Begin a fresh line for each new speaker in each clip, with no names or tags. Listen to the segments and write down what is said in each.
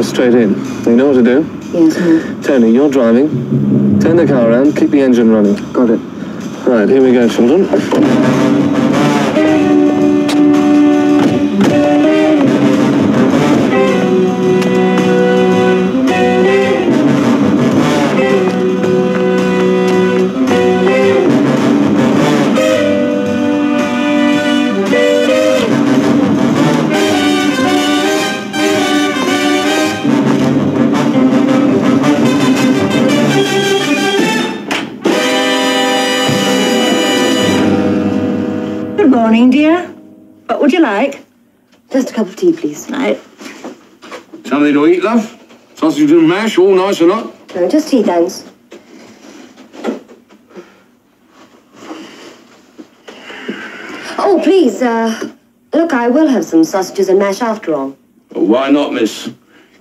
empty. We can go straight in. You know what to do?
Yes, ma'am.
Tony, you're driving. Turn the car around. Keep the engine running.
Got it.
Right, here we go, children.
Please.
Right.
Something to eat, love? Sausage and mash, all nice and hot?
No, just tea, thanks. Oh, please, uh, look, I will have some sausages and mash after all.
Well, why not, miss?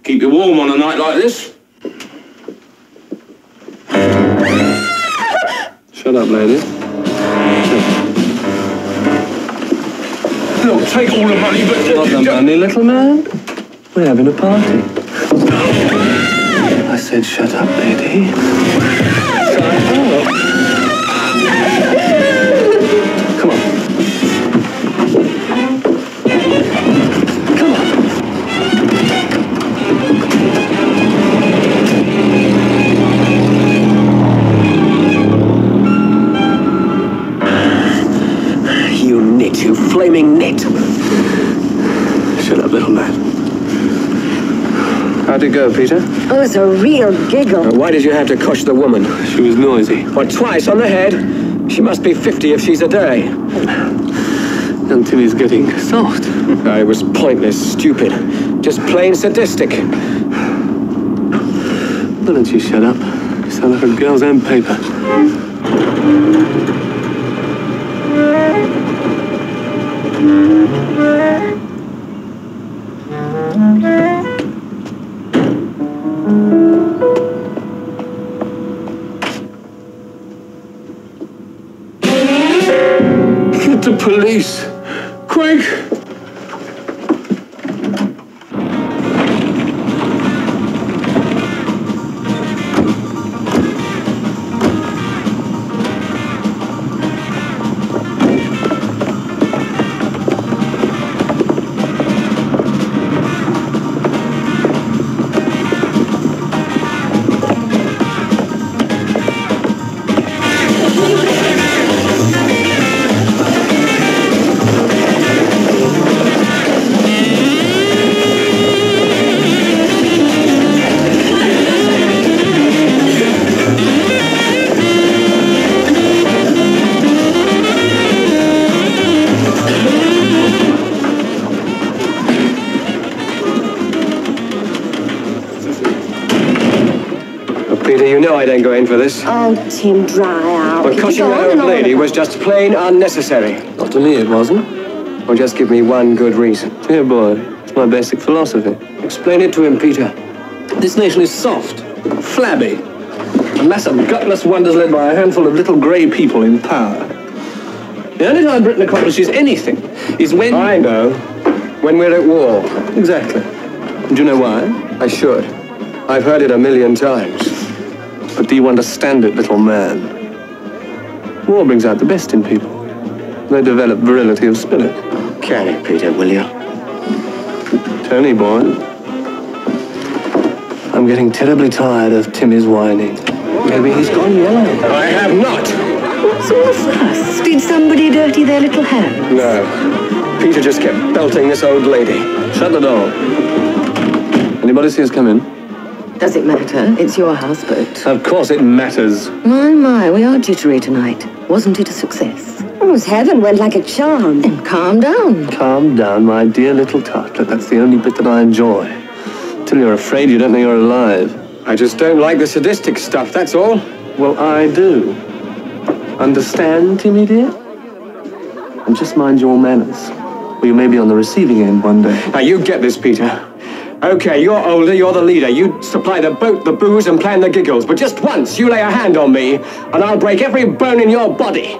Keep you warm on a night like this?
Shut up, lady.
Look, take all the money, but...
Not the money, little man. We're having a party. I said shut up, lady. Shut up, little man. How'd it go, Peter?
It was a real giggle.
Why did you have to cosh the woman?
She was noisy.
What, twice on the head? She must be 50 if she's a day.
Young Timmy's getting soft.
I was pointless, stupid, just plain sadistic.
Why don't you shut up? You sound like a girl's own paper.
Get
Peter, you know I don't go in for this.
Oh, Tim, dry out.
But
You
coshing that old lady was just plain unnecessary.
Not to me, it wasn't.
Well, just give me one good reason.
Dear boy, it's my basic philosophy.
Explain it to him, Peter.
This nation is soft, flabby, a mass of gutless wonders led by a handful of little grey people in power. The only time Britain accomplishes anything is when...
I know. When we're at war.
Exactly. Do you know why?
I should. I've heard it a million times.
But do you understand it, little man? War brings out the best in people. They develop virility of spirit.
Can it, Peter, will you?
Tony, boy. I'm getting terribly tired of Timmy's whining. Maybe he's gone yellow.
I have not.
What's all the fuss? Did somebody dirty their little hands?
No. Peter just kept belting this old lady.
Shut the door. Anybody see us come in?
Does it matter? Hmm? It's your house, but...
Of course it matters.
My, my, we are jittery tonight. Wasn't it a success?
Oh, as heaven went like a charm.
Then calm down.
Calm down, my dear little tartlet. That's the only bit that I enjoy. Till you're afraid you don't know you're alive.
I just don't like the sadistic stuff, that's all.
Well, I do. Understand, Timmy dear? And just mind your manners. Or you may be on the receiving end one day.
Now, you get this, Peter. Okay, you're older, you're the leader. You supply the boat, the booze, and plan the giggles. But just once you lay a hand on me, and I'll break every bone in your body.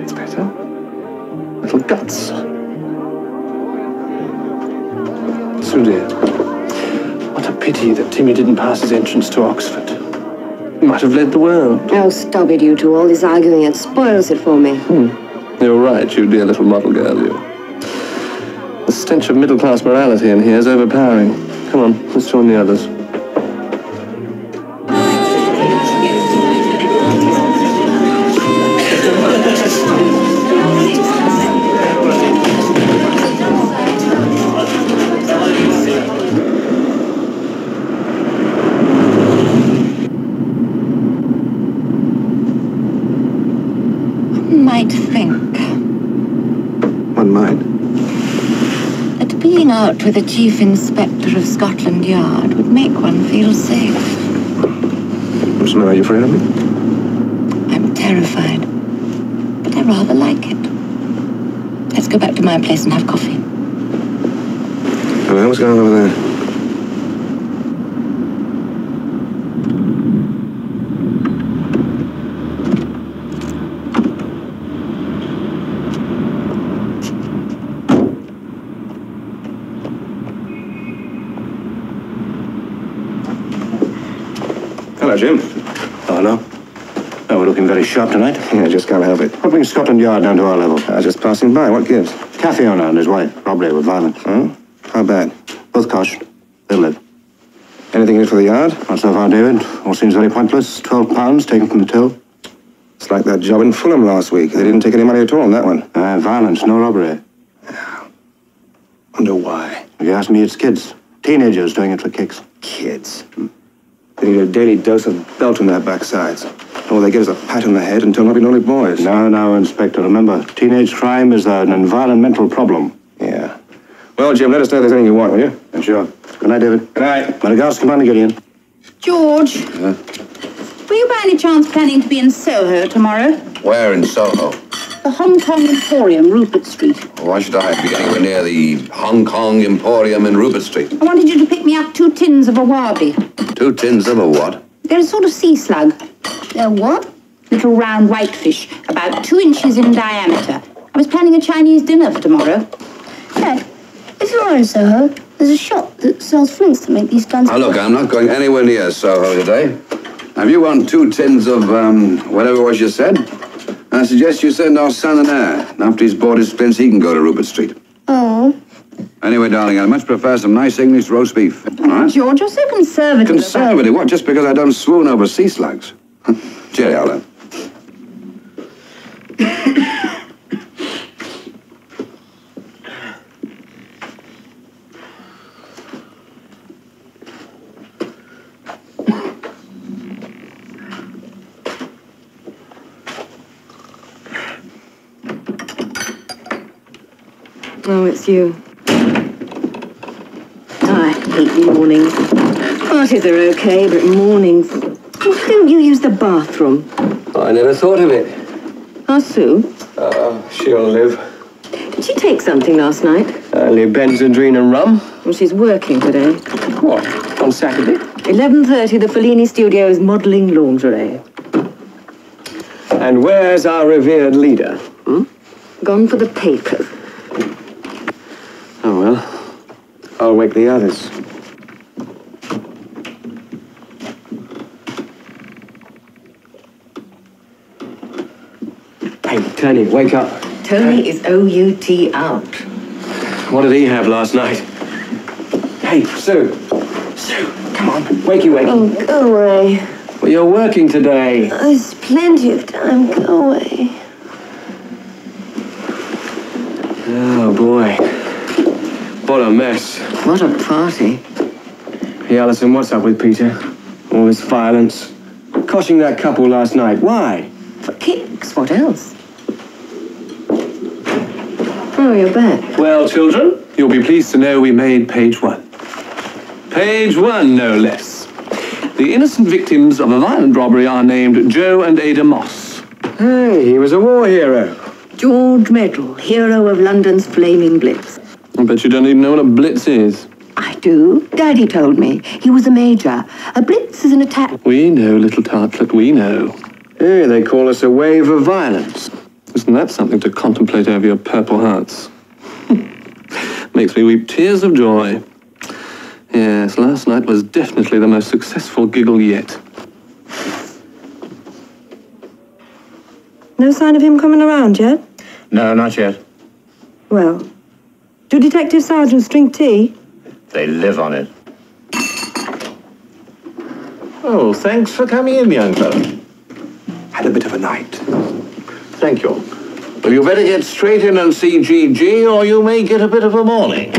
It's better. Little guts. So dear. What a pity that Timmy didn't pass his entrance to Oxford. He might have led the world.
Oh, stop it, you two. All this arguing, it spoils it for me. Hmm.
You're right, you dear little model girl, you. The stench of middle-class morality in here is overpowering. Come on, let's join the others.
With the Chief Inspector of Scotland Yard would make one feel safe.
Now are you afraid of me?
I'm terrified, but I rather like it. Let's go back to my place and have coffee.
Well, what's going on over there? Hello, Jim.
Oh, hello. Oh, we're looking very sharp tonight.
Yeah, just can't help it.
What brings Scotland Yard down to our level?
I was just passing by. What gives?
Cafe owner and his wife. Robbery with violence.
Huh? How bad?
Both kosher. They'll live.
Anything in it for the yard?
Not so far, David. All seems very pointless. Twelve pounds taken from the till.
It's like that job in Fulham last week. They didn't take any money at all on that one.
Uh, violence, no robbery. Yeah.
Wonder why.
If you ask me, it's kids. Teenagers doing it for kicks.
Kids. Hmm. They need a daily dose of belt on their backsides. All they get is a pat on the head and turn up in only boys.
No, no, Inspector. Remember, teenage crime is an environmental problem.
Yeah. Well, Jim, let us know if there's anything you want, will you?
Yeah, sure. Good night, David.
Good night.
My regards, Commander Gideon.
George, were you by any chance planning to be in Soho tomorrow?
Where in Soho?
The Hong Kong Emporium, Rupert Street.
Why should I be anywhere near the Hong Kong Emporium in Rupert Street?
I wanted you to pick me up two tins of awabi.
Two tins of a what?
They're a sort of sea slug. They're what? Little round whitefish, about two inches in diameter. I was planning a Chinese dinner for tomorrow.
Dad, if you're in Soho, there's a shop that sells flints to make these guns.
Oh, look, I'm not going anywhere near Soho today. Have you want two tins of, um, whatever it was you said? I suggest you send our son an. And after he's bought his splints, he can go to Rupert Street.
Oh,
Anyway, darling, I'd much prefer some nice English roast beef. All right?
George, you're so conservative. about-
Conservative? What, just because I don't swoon over sea slugs? Cheerio, then.
Oh, it's you. Hate mornings. Parties are okay, but mornings. Why don't you use the bathroom?
I never thought of it.
Our Sue,
Uh, she'll live.
did she take something last night?
Only Benzedrine and rum.
Well, she's working today.
What? On Saturday?
11.30, the Fellini Studios modelling lingerie.
And where's our revered leader? Hmm?
Gone for the papers.
Oh, well. I'll wake the others. Hey, Tony, wake up.
Tony is O-U-T out.
What did he have last night? Hey, Sue. Sue, come on. Wakey, wakey.
oh, go away.
Well, you're working today.
There's plenty of time. Go away.
Oh, boy. What a mess.
What a party.
Hey, Alison, what's up with Peter? All this violence. Coshing that couple last night. Why?
For kicks, what else? Oh, you're back.
Well, children, you'll be pleased to know we made page one. Page one, no less. The innocent victims of a violent robbery are named Joe and Ada Moss.
Hey, he was a war hero.
George Medal, hero of London's Flaming Blitz.
I bet you don't even know what a blitz is.
I do. Daddy told me. He was a major. A blitz is an attack.
We know, little tartlet, we know.
Hey, they call us a wave of violence.
Isn't that something to contemplate over your purple hearts? Makes me weep tears of joy. Yes, last night was definitely the most successful giggle yet.
No sign of him coming around yet?
No, not yet.
Well, do detective sergeants drink tea?
They live on it. Oh, thanks for coming in, young fellow.
Had a bit of a night.
Thank you. Well, you better get straight in and see GG, or you may get a bit of a morning.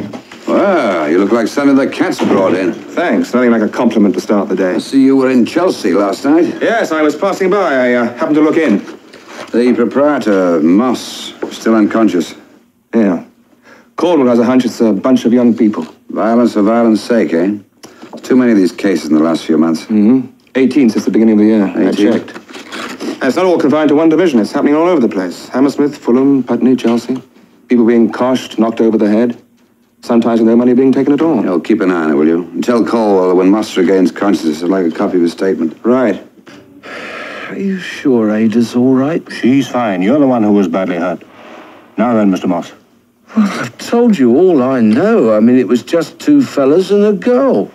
Ah, you look like something the cat's brought in.
Thanks. Nothing like a compliment to start the day.
I see you were in Chelsea last night.
Yes, I was passing by. I uh, happened to look in.
The proprietor, Moss, still unconscious.
Yeah. Caldwell has a hunch it's a bunch of young people.
Violence for violence sake, eh? Too many of these cases in the last few months.
Mm-hmm. 18 since the beginning of the year. I
18.
checked. And it's not all confined to one division. It's happening all over the place. Hammersmith, Fulham, Putney, Chelsea. People being coshed, knocked over the head. Sometimes with no money being taken at all.
You'll keep an eye on it, will you? And tell Caldwell that when Moss regains consciousness, I'd like a copy of his statement.
Right.
Are you sure Ada's all right?
She's fine. You're the one who was badly hurt. Now then, Mr. Moss.
Well, I've told you all I know. I mean, it was just two fellas and a girl.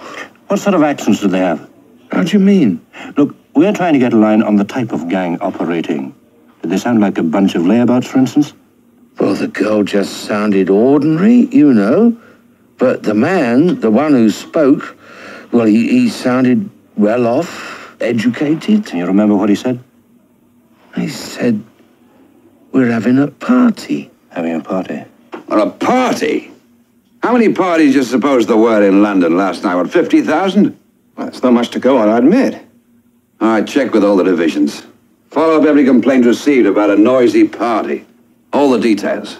What sort of accents did they have?
How do you mean?
Look, we're trying to get a line on the type of gang operating. Did they sound like a bunch of layabouts, for instance?
Well, the girl just sounded ordinary, you know. But the man, the one who spoke, well, he, he sounded well off, educated.
Can you remember what he said?
He said, We're having a party.
Having a party.
Or a party? How many parties do you suppose there were in London last night? What, 50,000?
Well, it's not much to go on, I admit.
All right, check with all the divisions. Follow up every complaint received about a noisy party. All the details.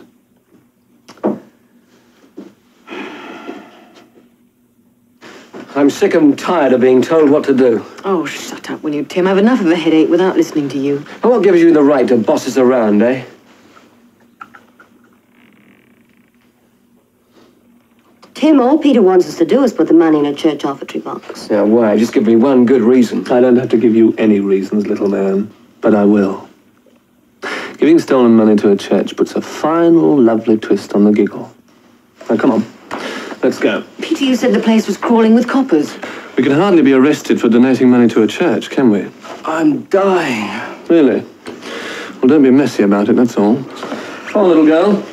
I'm sick and tired of being told what to do.
Oh, shut up, will you, Tim? I've enough of a headache without listening to you.
And what gives you the right to boss us around, eh?
Tim, all Peter wants us to do is put the money in a church offertory box.
Yeah, why? Just give me one good reason. I don't have to give you any reasons, little man, but I will. Giving stolen money to a church puts a final, lovely twist on the giggle. Now, come on. Let's go.
Peter, you said the place was crawling with coppers.
We can hardly be arrested for donating money to a church, can we?
I'm dying.
Really? Well, don't be messy about it, that's all. Come on, little girl.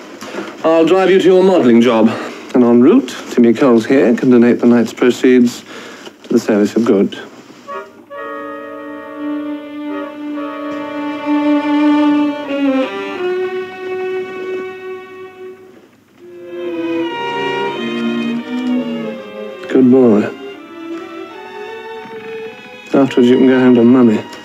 I'll drive you to your modelling job. And en route, Timmy Coles here can donate the night's proceeds to the service of good. Good boy. Afterwards, you can go home to mummy.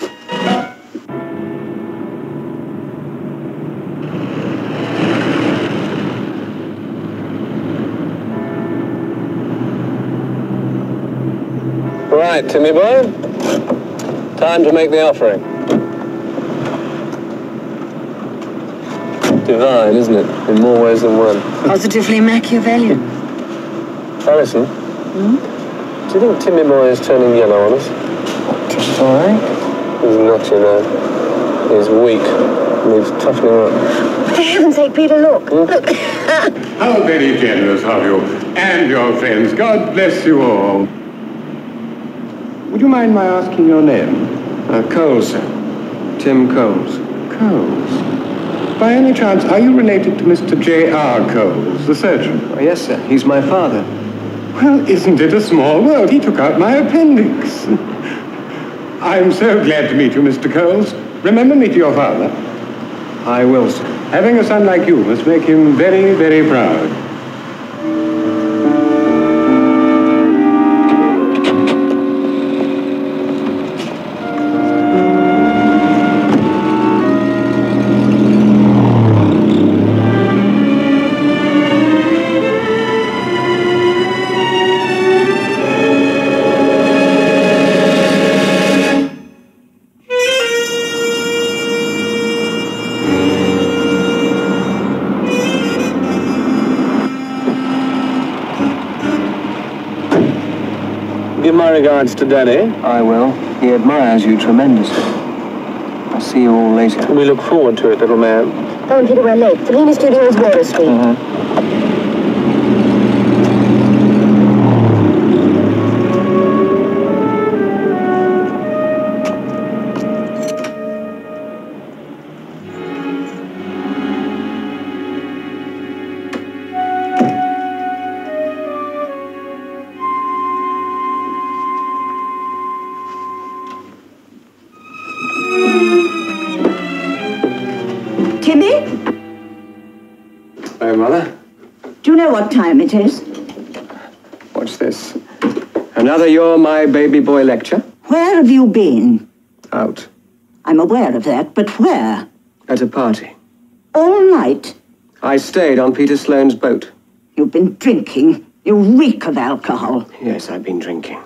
Right, Timmy boy. Time to make the offering. Divine, isn't it? In more ways than one.
Positively Machiavellian.
Alison,
Hmm?
do you think Timmy boy is turning yellow on us?
Boy?
He's not, you know. He's weak. Needs toughening up.
For heaven's sake, Peter, look. Look.
How very generous of you and your friends. God bless you all. You mind my asking your name?
Uh, Coles, sir. Tim Coles.
Coles. By any chance, are you related to Mr. J.R. Coles, the surgeon?
Oh, yes, sir. He's my father.
Well, isn't it a small world? He took out my appendix. I'm so glad to meet you, Mr. Coles. Remember me to your father.
I will, sir.
Having a son like you must make him very, very proud.
Regards to Daddy.
I will. He admires you tremendously. I'll see you all later.
We look forward to it, little man.
Come on, Peter, we're late. Selena Studios, Water Street.
Mm-hmm.
Time it is?
What's this? Another You're My Baby Boy lecture?
Where have you been?
Out.
I'm aware of that, but where?
At a party.
All night?
I stayed on Peter Sloane's boat.
You've been drinking. You reek of alcohol.
Yes, I've been drinking.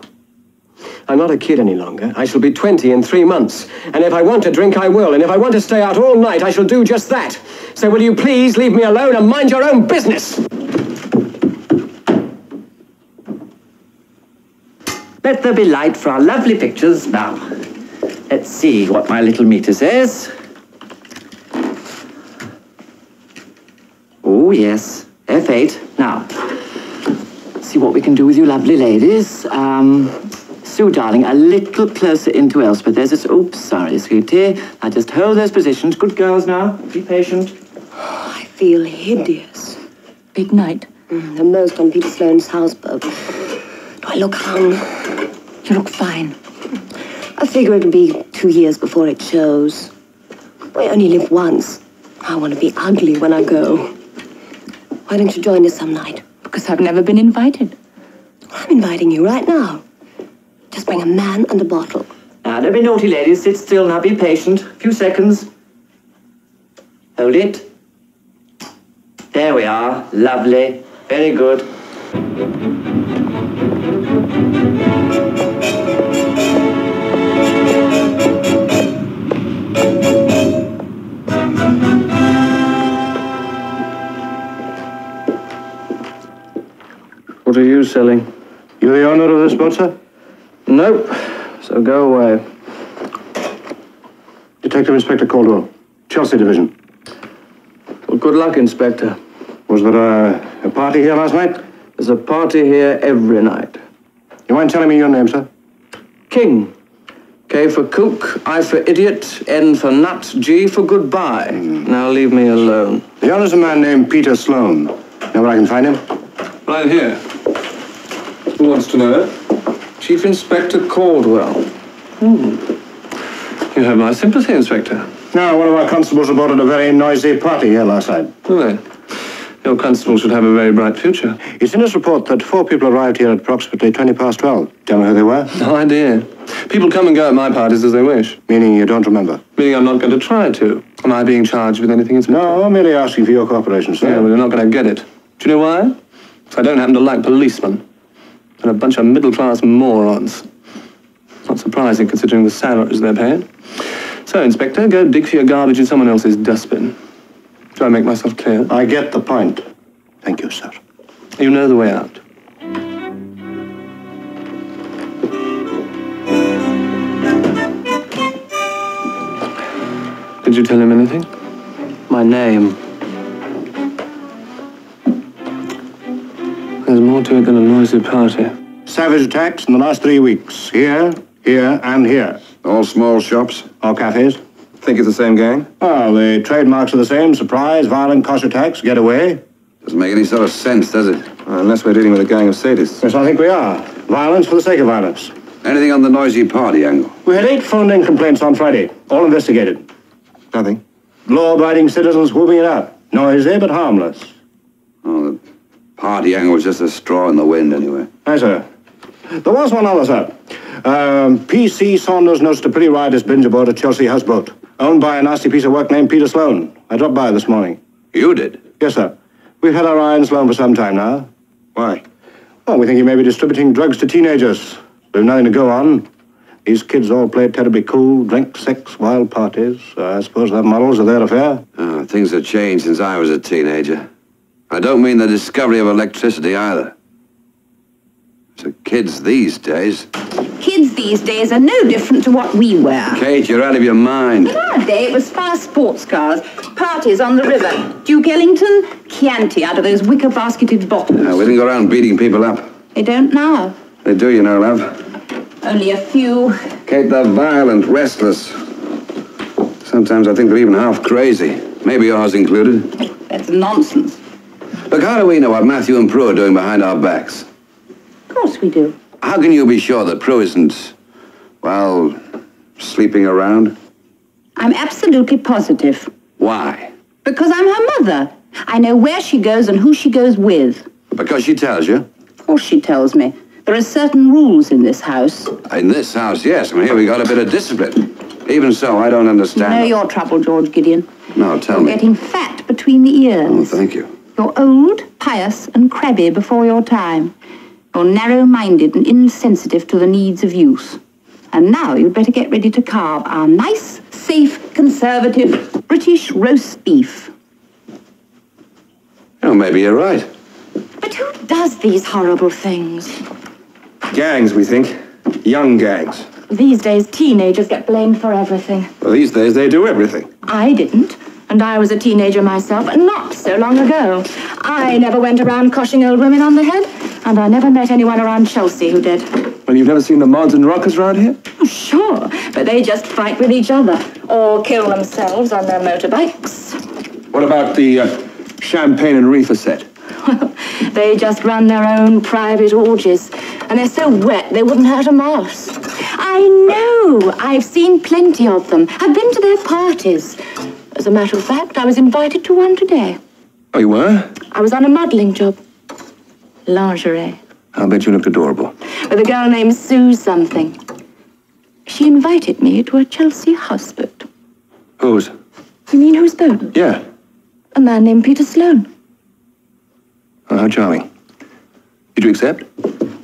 I'm not a kid any longer. I shall be 20 in three months. And if I want to drink, I will. And if I want to stay out all night, I shall do just that. So will you please leave me alone and mind your own business?
Let there be light for our lovely pictures now. Let's see what my little meter says. Oh, yes. F8. Now, see what we can do with you lovely ladies. Um, Sue, darling, a little closer into Elspeth. There's this. Oops, sorry, sweetie. Now just hold those positions. Good girls now. Be patient.
I feel hideous.
Big night.
Mm, the most on Peter Sloane's houseboat. Do I look hung?
You look fine.
I figure it'll be two years before it shows. We only live once. I want to be ugly when I go. Why don't you join us some night?
Because I've never been invited.
I'm inviting you right now. Just bring a man and a bottle.
Now, don't be naughty, ladies. Sit still now. Be patient. A few seconds. Hold it. There we are. Lovely. Very good.
What are you selling?
You the owner of this boat, sir?
Nope. So go away.
Detective Inspector Caldwell, Chelsea Division.
Well, good luck, Inspector.
Was there a, a party here last night?
There's a party here every night.
You mind telling me your name, sir?
King. K for kook, I for idiot, N for nut, G for goodbye. Hmm. Now leave me alone.
The owner's a man named Peter Sloane. Know where I can find him?
Right here. Who wants to know it?
Chief Inspector Caldwell. Hmm.
You have my sympathy, Inspector.
Now, one of our constables reported a very noisy party here last night.
Well, your constable should have a very bright future.
It's in his report that four people arrived here at approximately 20 past 12. Tell me who they were?
No idea. People come and go at my parties as they wish.
Meaning you don't remember?
Meaning I'm not going to try to. Am I being charged with anything, Inspector?
No, I'm merely asking for your cooperation, sir.
Yeah, well, you're not going to get it. Do you know why? 'Cause I don't happen to like policemen. They're a bunch of middle-class morons. Not surprising, considering the salaries they're paid. So, Inspector, go dig for your garbage in someone else's dustbin. Do I make myself clear?
I get the point. Thank you, sir.
You know the way out. Did you tell him anything? My name. There's more to it than a noisy party.
Savage attacks in the last three weeks. Here, here, and here.
All small shops?
All cafes.
Think it's the same gang?
Oh, the trademarks are the same. Surprise, violent, cost attacks, getaway.
Doesn't make any sort of sense, does it?
unless we're dealing with a gang of sadists.
Yes, I think we are. Violence for the sake of violence.
Anything on the noisy party angle?
We had eight phoned-in complaints on Friday, all investigated.
Nothing.
Law-abiding citizens whooping it out. Noisy, but harmless.
Oh, the party angle was just a straw in the wind, anyway.
Aye, sir. There was one other, sir. Um, P.C. Saunders notes a pretty riotous binge aboard a Chelsea houseboat, owned by a nasty piece of work named Peter Sloane. I dropped by this morning.
You did?
Yes, sir. We've had our eye on Sloane for some time now.
Why?
Well, we think he may be distributing drugs to teenagers. We've nothing to go on. These kids all play terribly cool, drink, sex, wild parties. I suppose that models are their affair.
Oh, things have changed since I was a teenager. I don't mean the discovery of electricity either. So kids these days.
Kids these days are no different to what we were.
Kate, you're out of your mind.
In our day, it was fast sports cars, parties on the river, Duke Ellington, Chianti out of those wicker basketed bottles.
Uh, we didn't go around beating people up.
They don't now.
They do, you know, love.
Only a few.
Kate, they're violent, restless. Sometimes I think they're even half crazy. Maybe yours included.
That's nonsense.
Look, how do we know what Matthew and Prue are doing behind our backs?
Of course we do.
How can you be sure that Prue isn't, well, sleeping around?
I'm absolutely positive.
Why?
Because I'm her mother. I know where she goes and who she goes with.
Because she tells you.
Of course she tells me. There are certain rules in this house.
In this house, yes. I mean, here we got a bit of discipline. Even so, I don't
You
understand.
know your trouble, George Gideon.
No, tell
You're
me.
getting fat between the ears.
Oh, thank you.
You're old, pious, and crabby before your time. You're narrow-minded and insensitive to the needs of youth. And now you'd better get ready to carve our nice, safe, conservative British roast beef.
Oh, maybe you're right.
But who does these horrible things?
Gangs, we think. Young gangs.
These days, teenagers get blamed for everything.
Well, these days they do everything.
I didn't. And I was a teenager myself, not so long ago. I never went around coshing old women on the head, and I never met anyone around Chelsea who did.
Well, you've never seen the mods and rockers around here?
Oh, Sure, but they just fight with each other, or kill themselves on their motorbikes.
What about the uh, champagne and reefer set?
Well, they just run their own private orgies, and they're so wet they wouldn't hurt a mouse. I know! I've seen plenty of them. I've been to their parties. As a matter of fact, I was invited to one today.
Oh, you were?
I was on a modelling job. Lingerie.
I'll bet you looked adorable.
With a girl named Sue something. She invited me to a Chelsea houseboat.
Whose?
You mean whose boat?
Yeah.
A man named Peter Sloane.
Oh, how charming. Did you accept?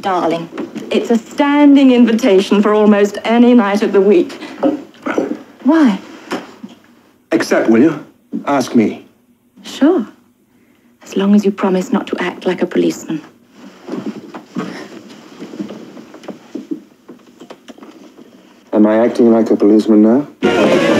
Darling, it's a standing invitation for almost any night of the week. Why?
Accept, will you? Ask me.
Sure. As long as you promise not to act like a policeman.
Am I acting like a policeman now?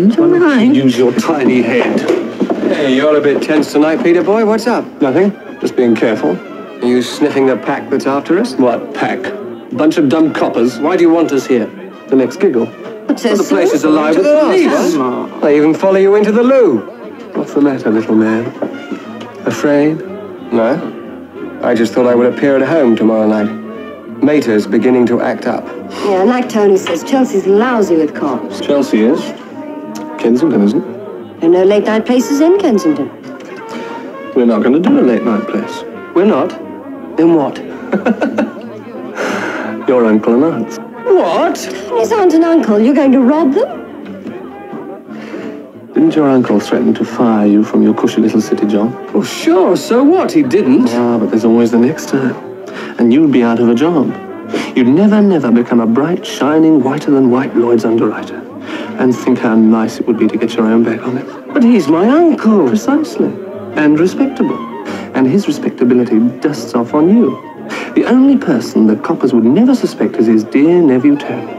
Darling. Do you mind?
Use your tiny head.
Hey, you're a bit tense tonight, Peter boy. What's up?
Nothing. Just being careful.
Are you sniffing the pack that's after us?
What pack? Bunch of dumb coppers.
Why do you want us here?
The next giggle.
What's
Well, the place is alive with police. They even follow you into the loo.
What's the matter, little man? Afraid?
No. I just thought I would appear at home tomorrow night. Mater's beginning to act up.
Yeah, like Tony says, Chelsea's lousy with cops.
Chelsea is. Kensington isn't.
There are no late night places in Kensington.
We're not going to do a late night place.
We're not. Then what?
Your uncle and aunt.
What?
His aunt and uncle, you're going to rob them?
Didn't your uncle threaten to fire you from your cushy little city job?
Oh, sure. So what? He didn't.
Ah, but there's always the next time. And you'd be out of a job. You'd never, never become a bright, shining, whiter than white Lloyd's underwriter. And think how nice it would be to get your own back on it.
But he's my uncle.
Precisely. And respectable. And his respectability dusts off on you. The only person the coppers would never suspect is his dear nephew Tony.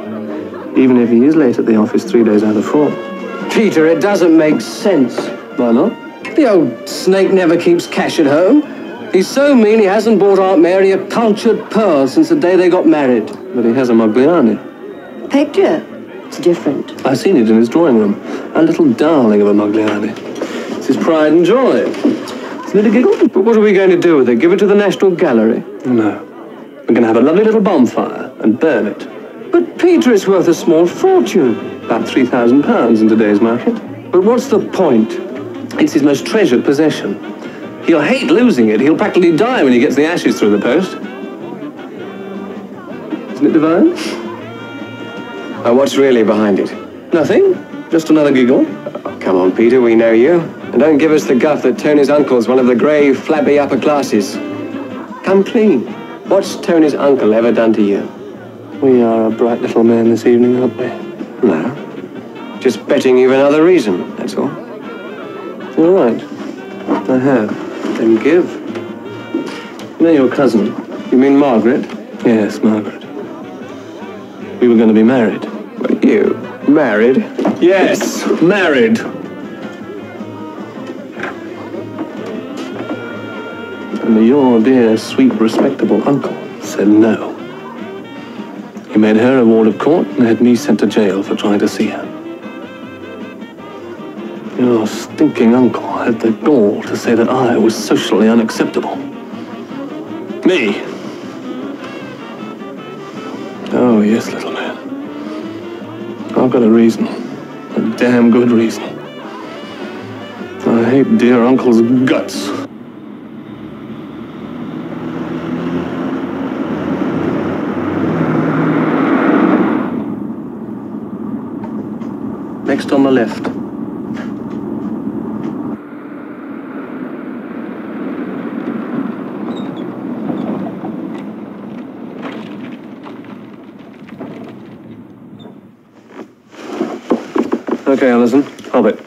Even if he is late at the office three days out of four.
Peter, it doesn't make sense.
Why not?
The old snake never keeps cash at home. He's so mean he hasn't bought Aunt Mary a cultured pearl since the day they got married.
But he has a Modigliani.
Picture. It's different.
I've seen it in his drawing room. A little darling of a Modigliani. It's his pride and joy. Isn't it a giggle?
But what are we going to do with it? Give it to the National Gallery?
No. We're going to have a lovely little bonfire and burn it.
But Peter, it's worth a small fortune.
About £3,000 in today's market.
But what's the point?
It's his most treasured possession. He'll hate losing it. He'll practically die when he gets the ashes through the post. Isn't it divine?
Now, what's really behind it?
Nothing. Just another giggle.
Uh, come on, Peter, we know you. And don't give us the guff that Tony's uncle's one of the grey, flabby upper classes. Come clean. What's Tony's uncle ever done to you?
We are a bright little man this evening, aren't we?
No. Just betting you've another reason, that's all.
You're right. I have. Then give. You know your cousin, You mean Margaret? Yes, Margaret. We were going to be married.
You married?
Yes, married. And your dear, sweet, respectable uncle said no. He made her a ward of court and had me sent to jail for trying to see her. Your stinking uncle had the gall to say that I was socially unacceptable. Me. Oh, yes, little man. I've got a reason. A damn good reason. I hate dear uncle's guts. Next on the left. Okay, Alison, Hobbit.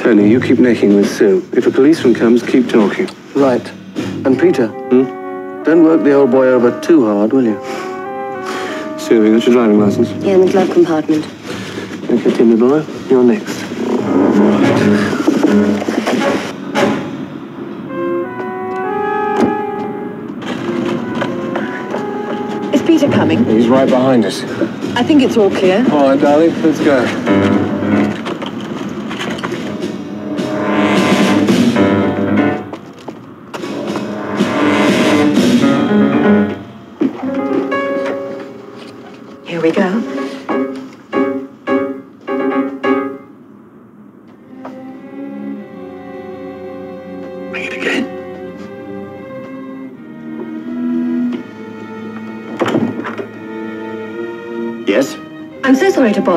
Tony, you keep necking with Sue. If a policeman comes, keep talking.
Right. And Peter? Hmm? Don't work the old boy over too hard, will you?
Sue, you got your driving license?
Yeah, in the glove compartment.
Okay, Tim Little, you're next.
Coming?
He's right behind us.
I think it's all clear.
All right, darling, let's go.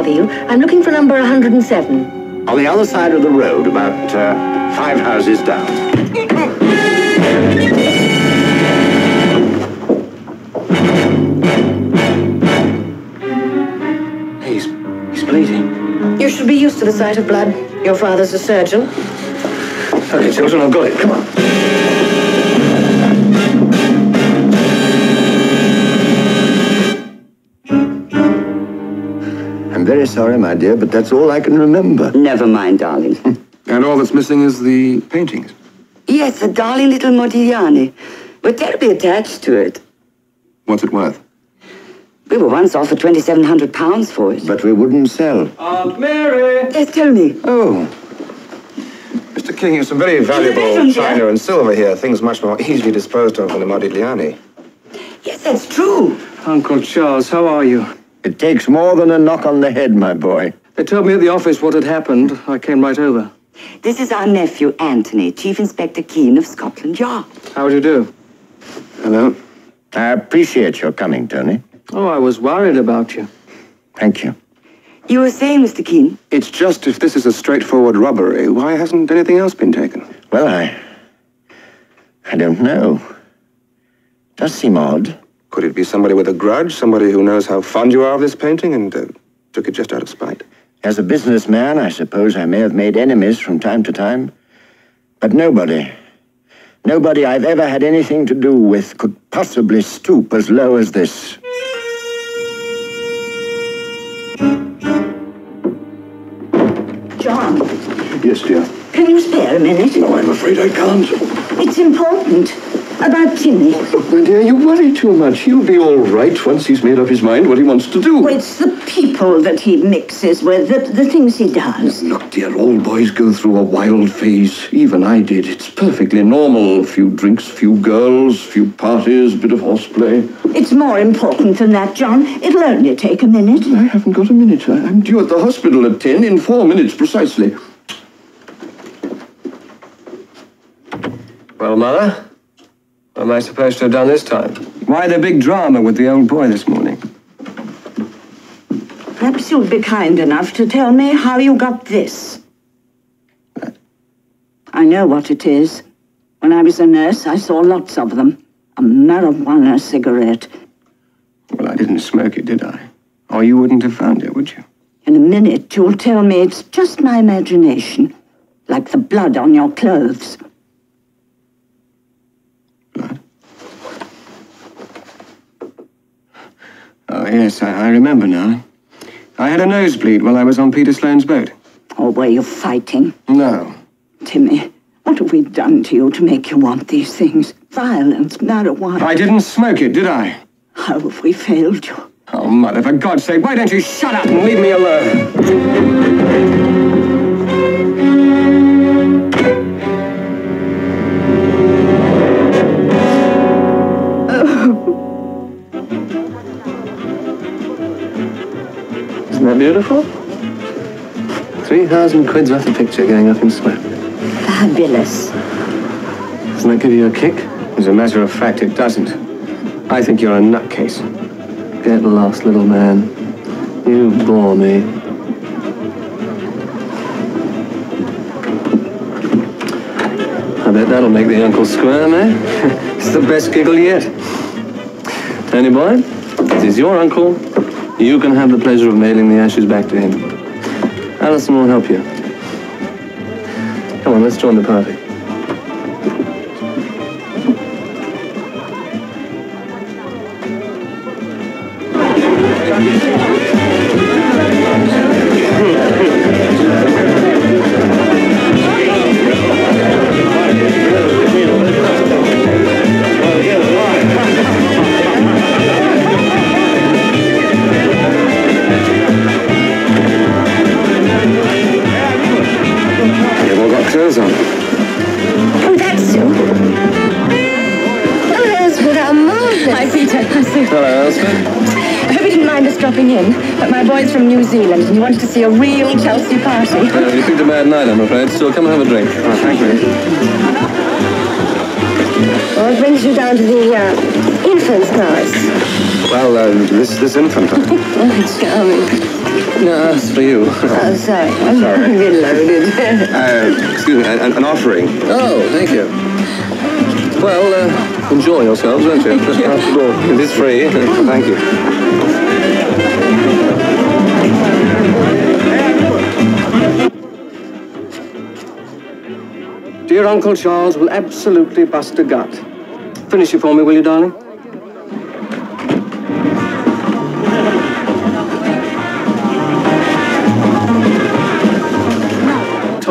Bother you. I'm looking for number 107.
On the other side of the road, about uh, five houses down.
He's, he's bleeding.
You should be used to the sight of blood. Your father's a surgeon.
Okay, children, I've got it. Come on.
Very sorry, my dear, but that's all I can remember.
Never mind, darling.
And all that's missing is the paintings.
yes, a darling little Modigliani. We're terribly attached to it.
What's it worth?
We were once offered 2,700 pounds for it.
But we wouldn't sell.
Aunt Mary!
Yes, tell me.
Oh. Mr. King, it's some very valuable
bedroom, dear.
china and silver here. Things much more easily disposed of than the Modigliani.
Yes, that's true.
Uncle Charles, how are you?
It takes more than a knock on the head, my boy.
They told me at the office what had happened. I came right over.
This is our nephew, Anthony, Chief Inspector Keen of Scotland Yard.
How do you do?
Hello. I appreciate your coming, Tony.
Oh, I was worried about you.
Thank you.
You were saying, Mr. Keen?
It's just if this is a straightforward robbery, why hasn't anything else been taken?
Well, I. I don't know. Does seem odd.
Could it be somebody with a grudge? Somebody who knows how fond you are of this painting and uh, took it just out of spite?
As a businessman, I suppose I may have made enemies from time to time. But nobody, nobody I've ever had anything to do with could possibly stoop as low as this.
John,
Yes, dear.
can you spare a minute?
No, I'm afraid I can't.
It's important. About Timmy.
My dear, you worry too much. He'll be all right once he's made up his mind what he wants to do.
Well, it's the people that he mixes with, the, the things he does.
Look, dear, all boys go through a wild phase. Even I did. It's perfectly normal. Few drinks, few girls, few parties, bit of horseplay.
It's more important than that, John. It'll only take a minute.
I haven't got a minute. I'm due at the hospital at ten in four minutes precisely.
Well, Mother, what am I supposed to have done this time? Why the big drama with the old boy this morning?
Perhaps you'll be kind enough to tell me how you got this. I know what it is. When I was a nurse, I saw lots of them. A marijuana cigarette.
Well, I didn't smoke it, did I? Or you wouldn't have found it, would you?
In a minute, you'll tell me it's just my imagination, like the blood on your clothes.
Oh, yes, I, I remember now. I had a nosebleed while I was on Peter Sloane's boat.
Or were you fighting?
No.
Timmy, what have we done to you to make you want these things? Violence, marijuana.
I didn't smoke it, did I?
How have we failed you?
Oh, Mother, for God's sake, why don't you shut up and leave me alone?
Isn't that beautiful? 3,000 quid's worth of picture going up in smoke.
Fabulous.
Doesn't that give you a kick?
As a matter of fact, it doesn't. I think you're a nutcase.
Get lost, little man. You bore me. I bet that'll make the uncle squirm, eh?
it's the best giggle yet.
Tony boy, this is your uncle. You can have the pleasure of mailing the ashes back to him. Allison will help you. Come on, let's join the party.
Sorry. I'm
Sorry.
reloaded.
uh, excuse me, an, an offering.
Oh, thank you. Well, uh, enjoy yourselves, won't you? After all, it is free.
Thank you.
Dear Uncle Charles will absolutely bust a gut. Finish it for me, will you, darling?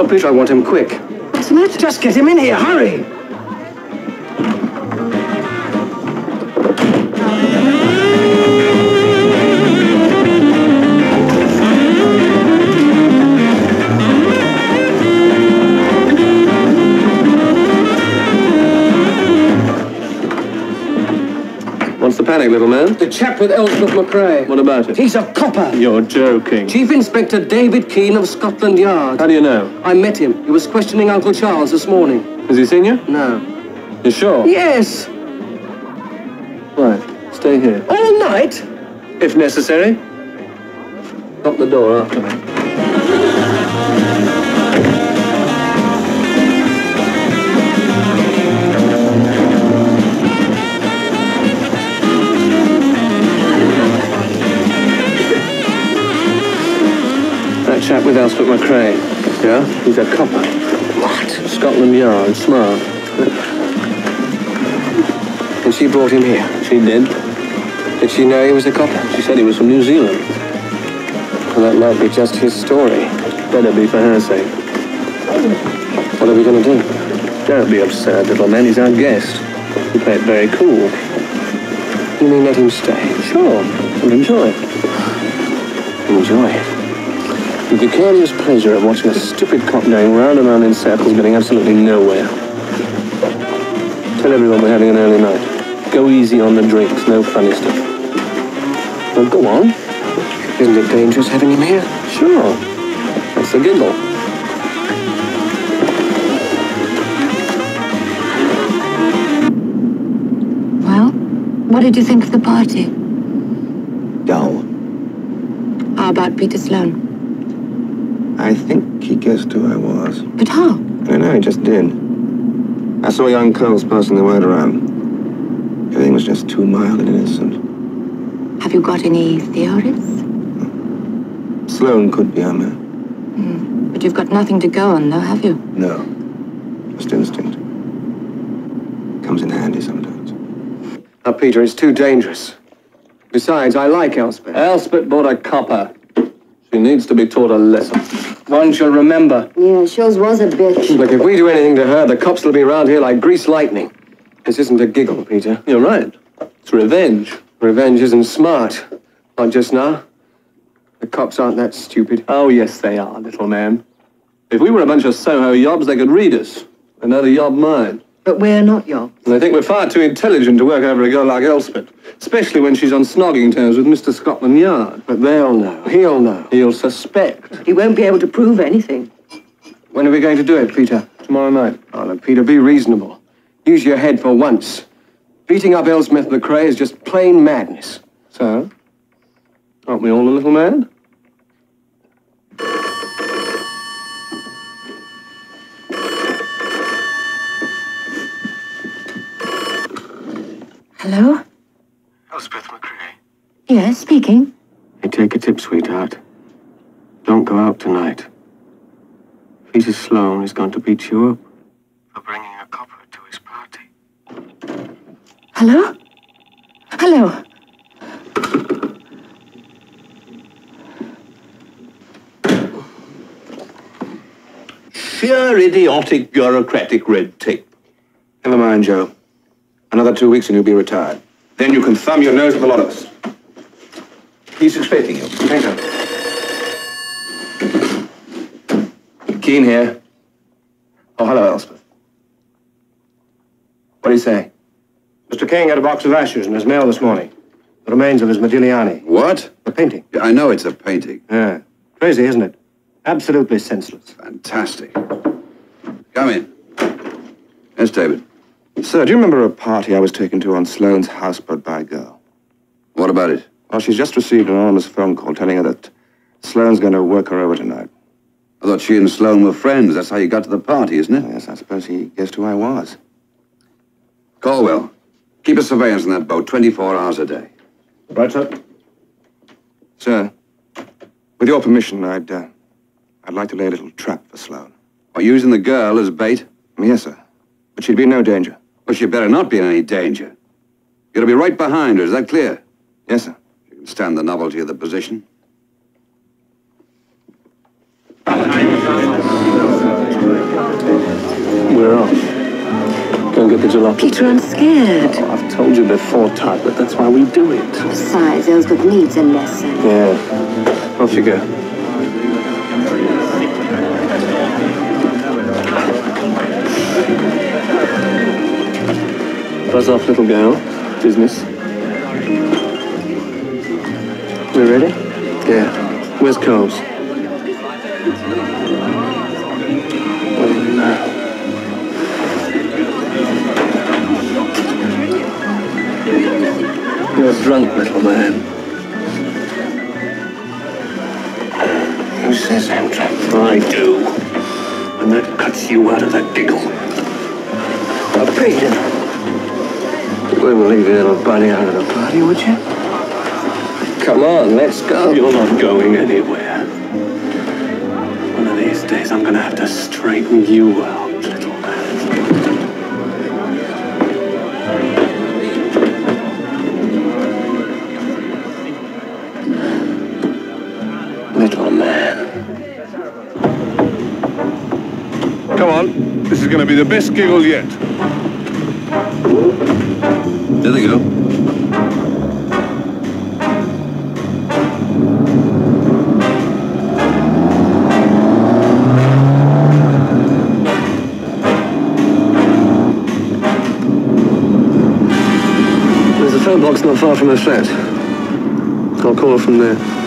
Toppage, I want him quick.
Isn't it?
Just get him in here, hurry!
Panic, little man?
The chap with Elspeth McRae.
What about it?
He's a copper.
You're joking.
Chief Inspector David Keen of Scotland Yard.
How do you know?
I met him. He was questioning Uncle Charles this morning.
Has he seen you?
No.
You sure?
Yes.
Right. Stay here.
All night?
If necessary. Lock the door after me. Chap with Elspeth McRae. Yeah? He's a copper. What? Scotland Yard. Smart.
And she brought him here.
She did.
Did she know he was a copper?
She said he was from New Zealand.
Well, that might be just his story.
Better be for her sake.
What are we going to do?
Don't be absurd, little man. He's our guest. We play it very cool.
You mean let him stay?
Sure. We'll enjoy it.
Enjoy.
With the curious pleasure of watching a stupid cop going round and round in circles, getting absolutely nowhere. Tell everyone we're having an early night. Go easy on the drinks, no funny stuff. Well, go on.
Isn't it dangerous having him here?
Sure. That's the giggle.
Well, what did you think of the party?
Dull.
How about Peter Sloane?
I think he guessed who I was.
But how?
I know, he just did. I saw young Coles passing the word around. Everything was just too mild and innocent.
Have you got any theories?
Sloane could be our man.
Hmm, but you've got nothing to go on, though, have you?
No. Just instinct. Comes in handy sometimes.
Now, Peter, it's too dangerous. Besides, I like Elspeth.
Elspeth bought a copper. She needs to be taught a lesson.
One shall remember.
Yeah, Shows was a bitch.
Look, if we do anything to her, the cops will be around here like greased lightning. This isn't a giggle, Peter.
You're right. It's revenge.
Revenge isn't smart. Not just now. The cops aren't that stupid.
Oh, yes, they are, little man. If we were a bunch of Soho yobs, they could read us. Another yob mind.
But we're not yob.
And they think we're far too intelligent to work over a girl like Elspeth, especially when she's on snogging terms with Mr. Scotland Yard.
But they'll know. He'll know.
He'll suspect.
He won't be able to prove anything.
When are we going to do it, Peter?
Tomorrow night.
Oh, look, Peter, be reasonable. Use your head for once. Beating up Elspeth McCrae is just plain madness.
So? Aren't we all a little mad?
Hello?
Elspeth McCrae.
Yes, speaking.
Hey, take a tip, sweetheart. Don't go out tonight. Peter Sloane is going to beat you up.
For bringing a copper to his party.
Hello? Hello?
Sheer idiotic bureaucratic red tape.
Never mind, Joe. Another two weeks and you'll be retired. Then you can thumb your nose at the lot of us.
He's expecting you.
Thank you. Keen here. Oh, hello, Elspeth. What do you say?
Mr. King had a box of ashes in his mail this morning. The remains of his Modigliani.
What?
The painting.
Yeah, I know it's a painting.
Yeah. Crazy, isn't it? Absolutely senseless.
Fantastic. Come in. Yes, David.
Sir, do you remember a party I was taken to on Sloane's houseboat by a girl?
What about it?
Well, she's just received an anonymous phone call telling her that Sloane's going to work her over tonight.
I thought she and Sloane were friends. That's how you got to the party, isn't it?
Yes, I suppose he guessed who I was.
Caldwell, keep a surveillance on that boat 24 hours a day.
Right, sir?
Sir, with your permission, I'd, uh, I'd like to lay a little trap for Sloane.
You using the girl as bait?
Yes, sir. But she'd be in no danger.
Well, she better not be in any danger. You're to be right behind her. Is that clear?
Yes, sir.
You can stand the novelty of the position.
We're off. Go and get the jalopy.
Peter, I'm scared.
Oh, I've told you before, Todd, but that's why we do it.
Besides, Elspeth needs a lesson.
Yeah. Off you go. Buzz off, little girl. Business. We ready? Yeah. Where's Coles? Oh, no. You're drunk, little man.
Who says I'm drunk?
I do. And that cuts you out of that giggle.
Oh, Peter.
You wouldn't leave your little buddy out of the party, would you? Come on, let's go. You're not going anywhere. One of these days, I'm gonna have to straighten you out, little man. Little man.
Come on. This is going to be the best giggle yet.
There they go.
There's a phone box not far from her flat. I'll call her from there.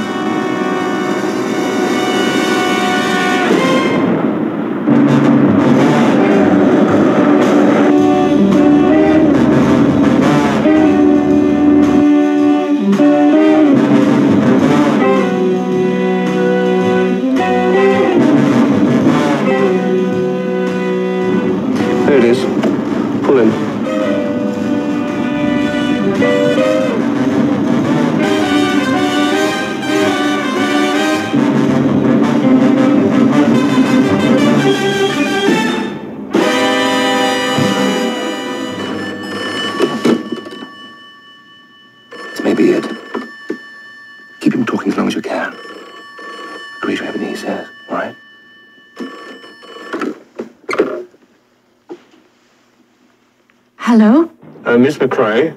Hello?
Uh, Miss McRae,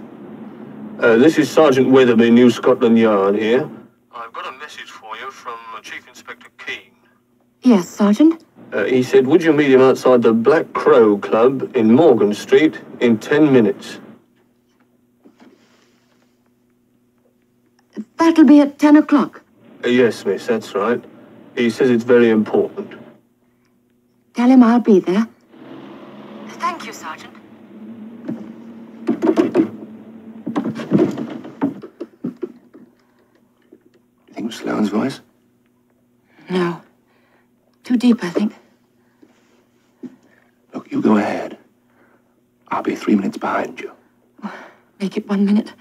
uh, this is Sergeant Weatherby, New Scotland Yard here. I've got a message for you from uh, Chief Inspector Keen.
Yes, Sergeant.
Uh, he said, would you meet him outside the Black Crow Club in Morgan Street in ten minutes?
That'll be at 10 o'clock.
Uh, yes, miss, that's right. He says it's very important.
Tell him I'll be there. Thank you, Sergeant.
You think it was Sloane's voice?
No. Too deep, I think.
Look, you go ahead. I'll be three minutes behind you.
Make it one minute.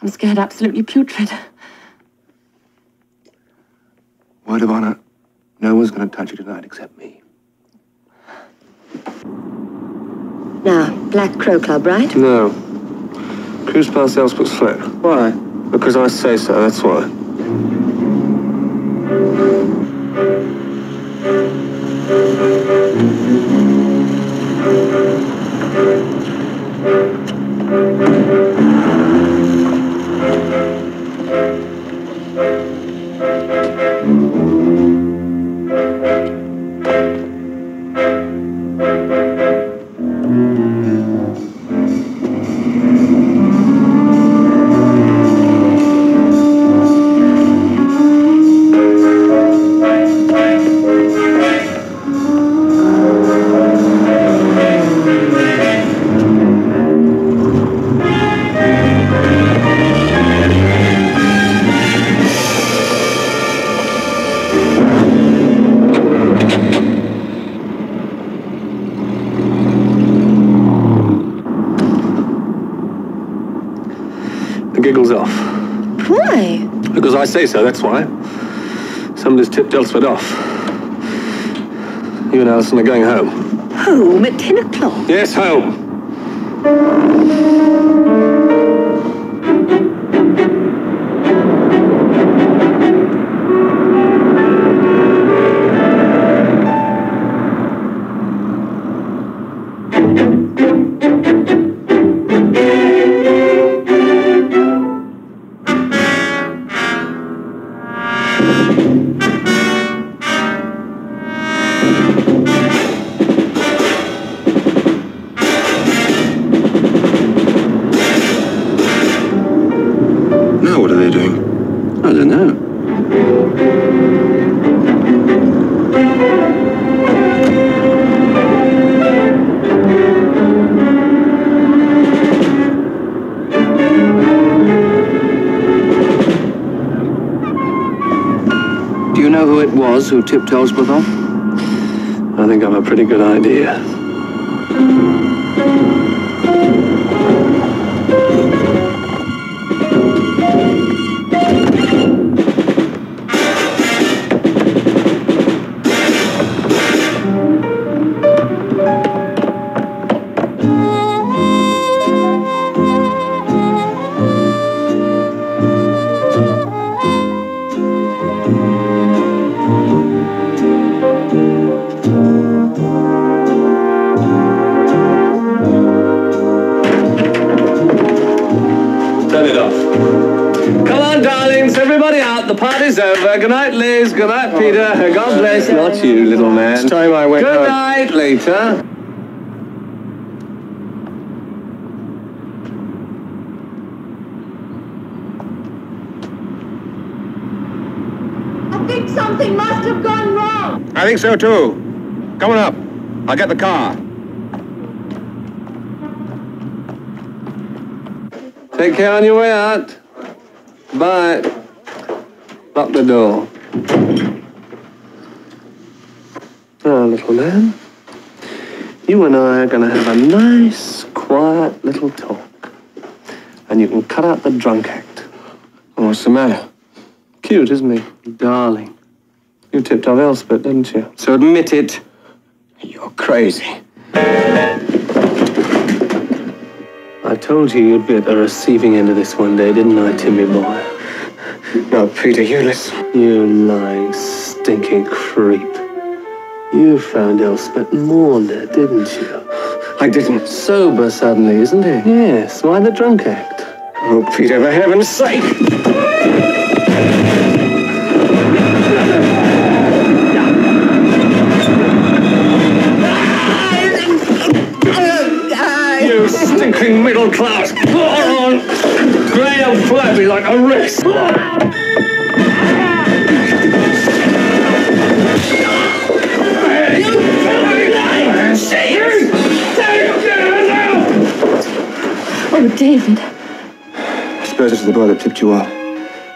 I'm scared absolutely putrid.
Word of honor, no one's going to touch you tonight except me.
Now, Black Crow Club, right?
No. Cruise past Elspeth's flat. Why? Because I say so, that's why. The say so, that's why. Somebody's tipped Elspeth off. You and Alison are going home.
Home at 10 o'clock?
Yes, home.
You know who it was who tipped Elspeth off?
I think I've a pretty good idea. Party's. Good night, Liz. Good night, Peter. God bless. Not you, little man.
It's time I went
Good
home.
night, later.
I think something must have gone wrong.
I think so too. Coming up. I'll get the car.
Take care on your way out. Bye. Lock the door. Now, little man, you and I are going to have a nice, quiet little talk. And you can cut out the drunk act.
What's the matter?
Cute, isn't he? Darling. You tipped off Elspeth, didn't you?
So admit it. You're crazy.
I told you you'd be at the receiving end of this one day, didn't I, Timmy boy?
No, Peter, you listen.
You lying, stinking creep. You found Elspeth Maunder, didn't you?
I didn't.
Sober suddenly, isn't he? Yes. Why the drunk act?
Oh, Peter, for heaven's sake! You stinking middle class! Grey and flabby like a wrist!
Oh, David.
I suppose this is the boy that tipped you off.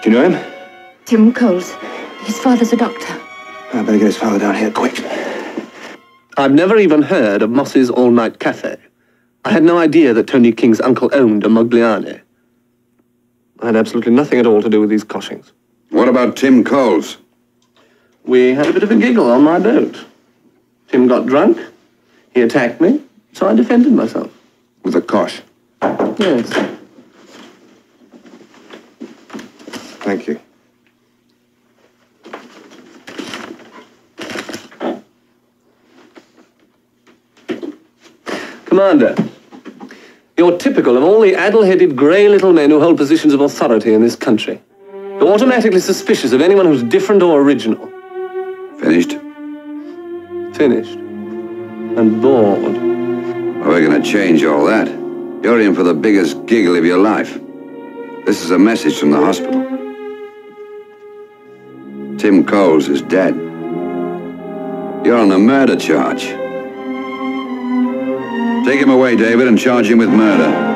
Do you know him?
Tim Coles. His father's a doctor.
I better get his father down here quick.
I've never even heard of Moss's All Night Cafe. I had no idea that Tony King's uncle owned a Modigliani. I had absolutely nothing at all to do with these coshings.
What about Tim Coles?
We had a bit of a giggle on my boat. Tim got drunk. He attacked me, so I defended myself.
With a cosh.
Yes.
Thank you.
Commander, you're typical of all the addle-headed, grey little men who hold positions of authority in this country. You're automatically suspicious of anyone who's different or original.
Finished?
Finished. And bored.
Well, we're going to change all that. You're in for the biggest giggle of your life. This is a message from the hospital. Tim Coles is dead. You're on a murder charge. Take him away, David, and charge him with murder.